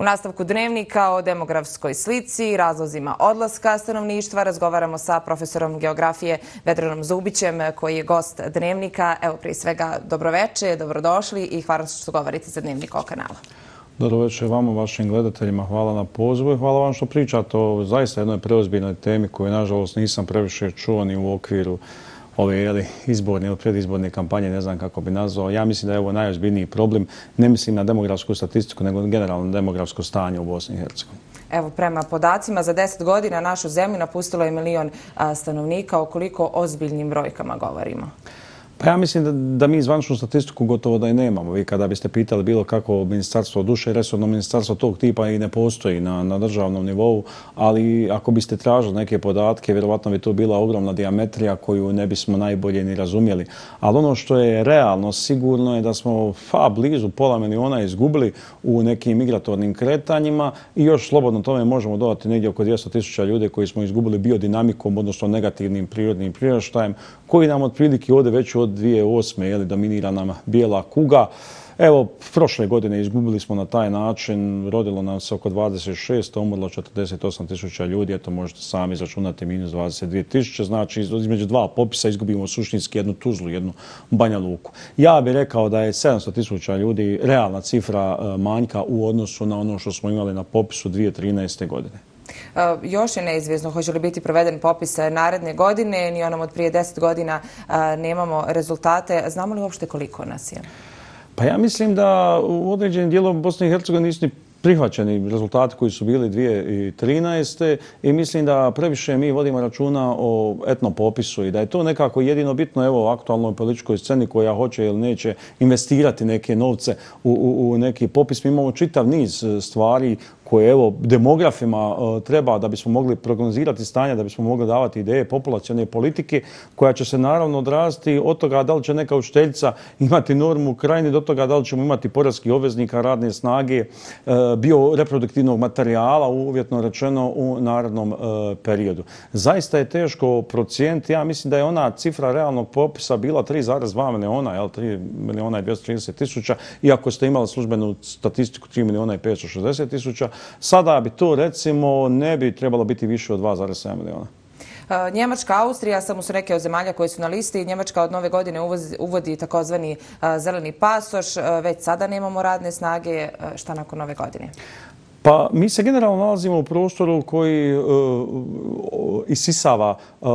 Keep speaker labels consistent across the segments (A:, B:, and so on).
A: U nastavku dnevnika o demografskoj slici i razlozima odlaska stanovništva razgovaramo sa profesorom geografije Vedranom Zubićem koji je gost dnevnika. Evo prije svega dobroveče, dobrodošli i hvala što govorite za dnevnik o kanalu.
B: Dobroveče vama, vašim gledateljima. Hvala na pozivu i hvala vam što pričate o zaista jednoj preozbiljnoj temi koju nažalost nisam previše čuo ni u okviru ove jeli, izborne ili predizborne kampanje, ne znam kako bi nazvao. Ja mislim da je ovo najozbiljniji problem. Ne mislim na demografsku statistiku, nego generalno na demografsko stanje u Bosni i Hercegovini.
A: Evo, prema podacima, za deset godina našu zemlju napustilo je milion stanovnika. O koliko ozbiljnim brojkama govorimo?
B: Pa ja mislim da, da mi zvančnu statistiku gotovo da i nemamo. Vi kada biste pitali bilo kako ministarstvo duše, resorno ministarstvo tog tipa i ne postoji na, na državnom nivou, ali ako biste tražili neke podatke, vjerovatno bi to bila ogromna diametrija koju ne bismo najbolje ni razumjeli. Ali ono što je realno, sigurno je da smo fa blizu pola miliona izgubili u nekim migratornim kretanjima i još slobodno tome možemo dodati negdje oko 200 tisuća ljude koji smo izgubili biodinamikom, odnosno negativnim prirodnim priraštajem, koji nam otprilike ode već od 2008. Jeli, dominira nam bijela kuga. Evo, prošle godine izgubili smo na taj način, rodilo nam se oko 26, umrlo 48 tisuća ljudi, eto možete sami začunati minus 22 tisuće, znači između dva popisa izgubimo suštinski jednu Tuzlu, jednu Banja Luku. Ja bih rekao da je 700 tisuća ljudi realna cifra e, manjka u odnosu na ono što smo imali na popisu 2013. godine.
A: E, još je neizvjesno hoće li biti proveden popis e, naredne godine, ni onom od prije deset godina e, nemamo rezultate. Znamo li uopšte koliko nas je?
B: Pa ja mislim da u određenim dijelom Bosne i Hercegovine nisu ni prihvaćeni rezultati koji su bili 2013. i mislim da previše mi vodimo računa o etnom popisu i da je to nekako jedino bitno evo, u aktualnoj političkoj sceni koja hoće ili neće investirati neke novce u, u, u neki popis. Mi imamo čitav niz stvari koje evo demografima e, treba da bismo mogli prognozirati stanja, da bismo mogli davati ideje populacione politike, koja će se naravno odraziti od toga da li će neka učiteljica imati normu u krajini, do toga da li ćemo imati porazki obveznika radne snage, e, bio reproduktivnog materijala, uvjetno rečeno, u narodnom e, periodu. Zaista je teško procijeniti. Ja mislim da je ona cifra realnog popisa bila 3,2 miliona, jel, 3 miliona i 230 tisuća, iako ste imali službenu statistiku 3 miliona i 560 tisuća, Sada bi to, recimo, ne bi trebalo biti više od 2,7 miliona.
A: E, Njemačka, Austrija, samo su neke od zemalja koje su na listi. Njemačka od nove godine uvodi takozvani e, zeleni pasoš. E, već sada nemamo radne snage. Šta nakon nove godine?
B: Pa mi se generalno nalazimo u prostoru koji uh, isisava, uh,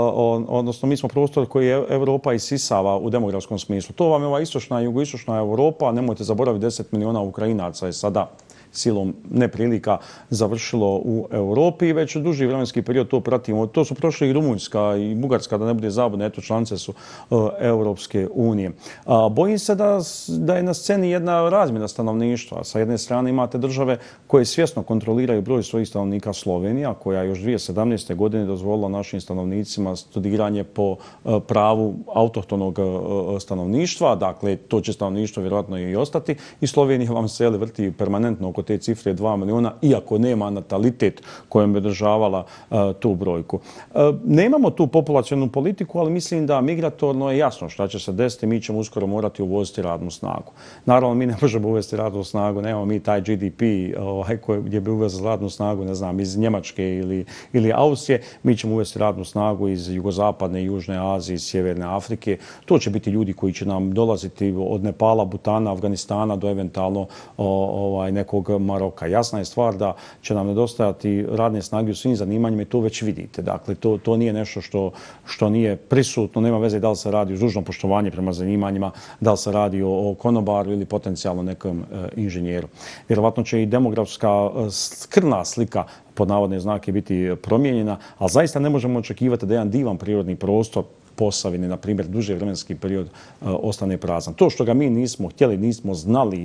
B: odnosno mi smo prostor koji je Evropa isisava u demografskom smislu. To vam je ova istočna i jugoistočna Evropa, nemojte zaboraviti 10 miliona Ukrajinaca je sada silom neprilika završilo u Europi i već duži vremenski period to pratimo. To su prošli i Rumunjska i Bugarska, da ne bude zabudne, eto članice su uh, Europske unije. A, bojim se da, da je na sceni jedna razmjena stanovništva. Sa jedne strane imate države koje svjesno kontroliraju broj svojih stanovnika Slovenija, koja još 2017. godine dozvolila našim stanovnicima studiranje po uh, pravu autohtonog uh, stanovništva. Dakle, to će stanovništvo vjerojatno i ostati. I Slovenija vam se vrti permanentno oko te cifre 2 miliona, iako nema natalitet kojom bi državala e, tu brojku. E, nemamo tu populacijonu politiku, ali mislim da migratorno je jasno šta će se desiti. Mi ćemo uskoro morati uvoziti radnu snagu. Naravno, mi ne možemo uvesti radnu snagu, nemamo mi taj GDP ovaj, koji, gdje bi uvezli radnu snagu, ne znam, iz Njemačke ili, ili Austrije. Mi ćemo uvesti radnu snagu iz Jugozapadne, Južne Azije, Sjeverne Afrike. To će biti ljudi koji će nam dolaziti od Nepala, Butana, Afganistana do eventualno ovaj, nekog Maroka. Jasna je stvar da će nam nedostajati radne snage u svim zanimanjima i to već vidite. Dakle, to, to nije nešto što, što nije prisutno, nema veze da li se radi o žužnom poštovanje prema zanimanjima, da li se radi o, o konobaru ili potencijalno nekom e, inženjeru. Vjerovatno će i demografska e, skrna slika pod navodne znake biti promijenjena, ali zaista ne možemo očekivati da jedan divan prirodni prostor Posavini, na primjer, duže vremenski period e, ostane prazan. To što ga mi nismo htjeli, nismo znali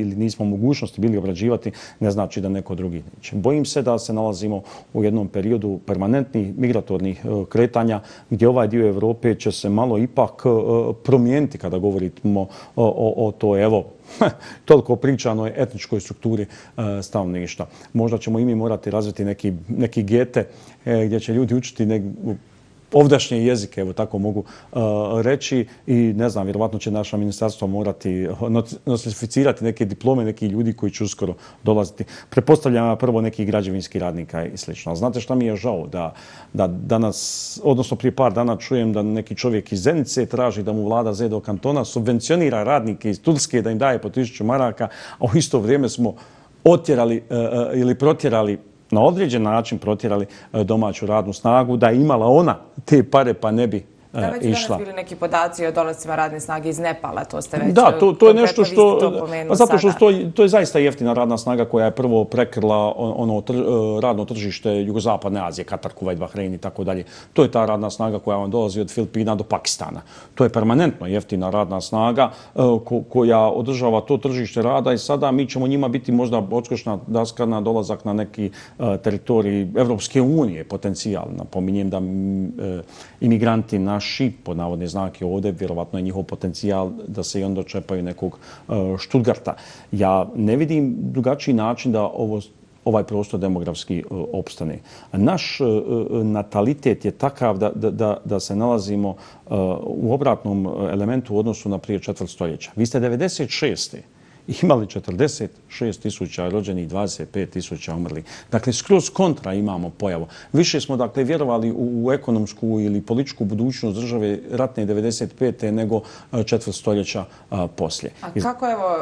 B: ili nismo mogućnosti bili obrađivati, ne znači da neko drugi neće. Bojim se da se nalazimo u jednom periodu permanentnih migratornih e, kretanja gdje ovaj dio Evrope će se malo ipak e, promijeniti kada govorimo o, o, o to, evo, toliko pričanoj etničkoj strukturi stavništa. Možda ćemo i mi morati razviti neki, neki gete gdje će ljudi učiti nek, ovdašnje jezike, evo tako mogu uh, reći i ne znam, vjerovatno će naša ministarstvo morati uh, nosificirati neke diplome, neki ljudi koji će uskoro dolaziti. Prepostavljam prvo neki građevinski radnika i slično. Znate šta mi je žao? Da, da danas, odnosno prije par dana čujem da neki čovjek iz Zenice traži da mu vlada Zedo kantona subvencionira radnike iz Turske da im daje po tisuću maraka, a u isto vrijeme smo otjerali uh, uh ili protjerali na određen način protjerali e, domaću radnu snagu, da je imala ona te pare pa ne bi
A: Da, već išla. danas bili neki podaci o dolazcima radne snage iz Nepala, to ste već
B: Da, to, to je nešto što... To zato što to, to je zaista jeftina radna snaga koja je prvo prekrila ono tr, e, radno tržište Jugozapadne Azije, Katar, Kuwait, Bahrein i tako dalje. To je ta radna snaga koja vam dolazi od Filipina do Pakistana. To je permanentno jeftina radna snaga e, ko, koja održava to tržište rada i sada mi ćemo njima biti možda odskočna daska na dolazak na neki uh, teritorij Evropske unije potencijalno. Pominjem da imigranti naši naši, pod navodne znake ovde, vjerovatno je njihov potencijal da se i onda čepaju nekog e, Štutgarta. Ja ne vidim drugačiji način da ovo ovaj prostor demografski e, opstane. Naš e, e, natalitet je takav da, da, da se nalazimo e, u obratnom elementu u odnosu na prije četvrt stoljeća. Vi ste 96 imali 46 tisuća rođenih, 25 tisuća umrli. Dakle, skroz kontra imamo pojavu. Više smo, dakle, vjerovali u, u ekonomsku ili političku budućnost države ratne 95. nego e, četvrt stoljeća a, poslije.
A: A kako, evo,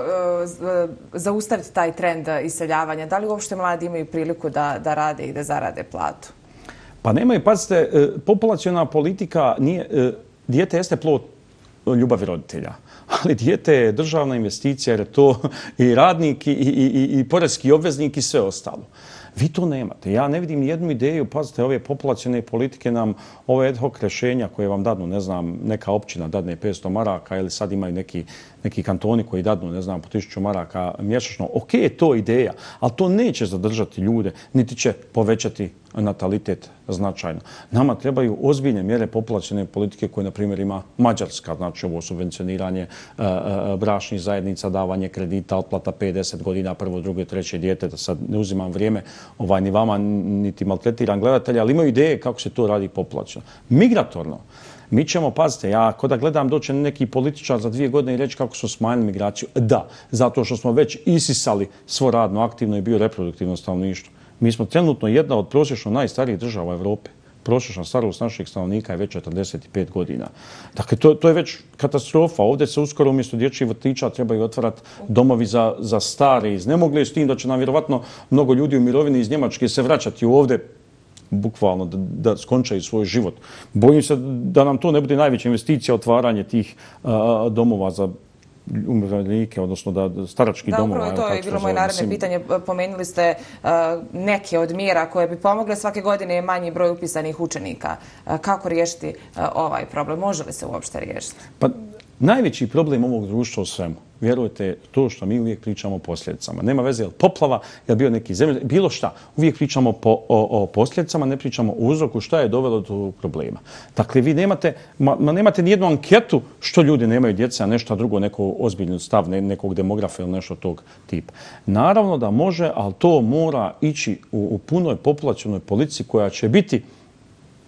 A: e, zaustaviti taj trend iseljavanja? Da li uopšte mladi imaju priliku da, da rade i da zarade platu?
B: Pa nemaju, pazite, e, populacijona politika nije, dijete jeste plot ljubavi roditelja ali dijete je državna investicija jer je to i radnik i, i, i, i porezki obveznik i sve ostalo. Vi to nemate. Ja ne vidim jednu ideju, pazite, ove populacijne politike nam, ove ad hoc rešenja koje vam dadnu, ne znam, neka općina dadne 500 maraka ili sad imaju neki, neki kantoni koji dadnu, ne znam, po 1000 maraka mjesečno. Ok, je to ideja, ali to neće zadržati ljude, niti će povećati natalitet značajno. Nama trebaju ozbiljne mjere populacijne politike koje, na primjer, ima Mađarska, znači ovo subvencioniranje e, e, uh, brašnih zajednica, davanje kredita, otplata 50 godina, prvo, drugo, treće dijete, da sad ne uzimam vrijeme ovaj, ni vama, niti maltretiram gledatelja, ali imaju ideje kako se to radi populacijno. Migratorno. Mi ćemo, pazite, ja ako da gledam doće neki političar za dvije godine i reći kako su smanjili migraciju, da, zato što smo već isisali svo radno, aktivno i bio reproduktivno stanovništvo. Mi smo trenutno jedna od prosječno najstarijih država Evrope. Prosječna starost naših stanovnika je već 45 godina. Dakle, to, to je već katastrofa. Ovdje se uskoro umjesto dječjih vrtića trebaju otvarati domovi za, za stare iznemogle, s tim da će nam vjerovatno mnogo ljudi u mirovini iz Njemačke se vraćati ovdje bukvalno da, da skončaju svoj život. Bojim se da nam to ne bude najveća investicija otvaranje tih a, domova za umirovljenike, odnosno da starački
A: da,
B: domova.
A: Da, to je bilo moje naredne pitanje. Pomenuli ste uh, neke od mjera koje bi pomogle svake godine manji broj upisanih učenika. Uh, kako riješiti uh, ovaj problem? Može li se uopšte riješiti?
B: Pa, najveći problem ovog društva u svemu vjerujete, to što mi uvijek pričamo o posljedicama. Nema veze, je li poplava, je bio neki zemlje, bilo šta. Uvijek pričamo po, o, o posljedicama, ne pričamo o uzroku šta je dovelo do problema. Dakle, vi nemate, ma, ma nemate nijednu anketu što ljudi nemaju djeca, nešto drugo, neko ozbiljno stav ne, nekog demografa ili nešto tog tipa. Naravno da može, ali to mora ići u, u punoj populacijnoj politici koja će biti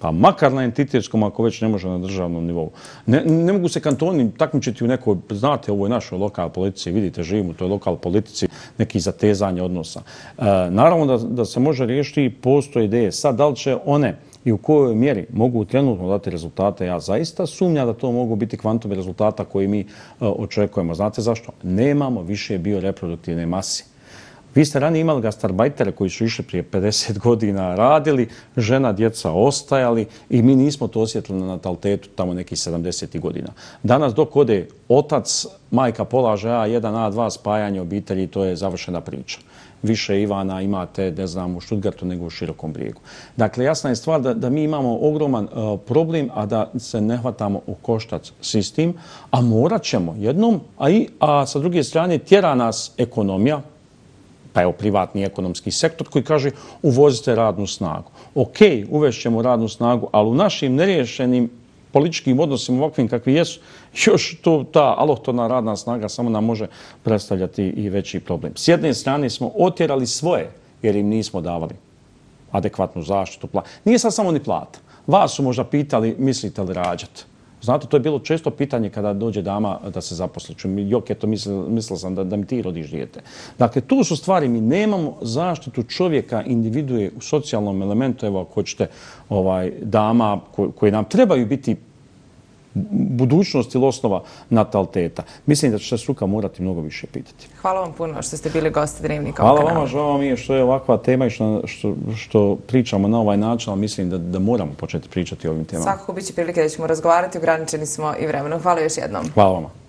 B: pa makar na entitetskom, ako već ne može na državnom nivou. Ne, ne mogu se kantoni takmičiti u nekoj, znate, ovo je našoj lokal politici, vidite, živimo u toj lokal politici, neki zatezanje odnosa. E, naravno da, da se može riješiti, postoje ideje. Sad, da li će one i u kojoj mjeri mogu trenutno dati rezultate, ja zaista sumnja da to mogu biti kvantumi rezultata koji mi e, očekujemo. Znate zašto? Nemamo više bioreproduktivne masi. Vi ste ranije imali gastarbajtere koji su išli prije 50 godina radili, žena, djeca ostajali i mi nismo to osjetili na natalitetu tamo nekih 70. godina. Danas dok ode otac, majka polaže A1, A2 spajanje obitelji, to je završena priča. Više Ivana imate, ne znam, u Štutgartu nego u Širokom brijegu. Dakle, jasna je stvar da, da mi imamo ogroman uh, problem, a da se ne hvatamo u koštac s a morat ćemo jednom, a, i, a sa druge strane tjera nas ekonomija, pa evo privatni ekonomski sektor koji kaže uvozite radnu snagu. Ok, uvešćemo radnu snagu, ali u našim nerješenim političkim odnosima ovakvim kakvi jesu, još to, ta alohtona radna snaga samo nam može predstavljati i veći problem. S jedne strane smo otjerali svoje jer im nismo davali adekvatnu zaštitu. Nije sad samo ni plata. vas su možda pitali mislite li rađati. Znate, to je bilo često pitanje kada dođe dama da se zaposli. Ču jok, eto, mislila, mislila sam da, da mi ti rodiš dijete. Dakle, tu su stvari, mi nemamo zaštitu čovjeka, individuje u socijalnom elementu, evo, ako hoćete, ovaj, dama koje, koje nam trebaju biti budućnost ili osnova nataliteta. Mislim da će se struka morati mnogo više pitati.
A: Hvala vam puno što ste bili gosti Drevnika.
B: Hvala vama, žao mi je što je ovakva tema i što, što, što pričamo na ovaj način, ali mislim da, da moramo početi pričati o ovim temama.
A: Svakako bit će prilike da ćemo razgovarati, ograničeni smo i vremenom. Hvala još jednom.
B: Hvala vama.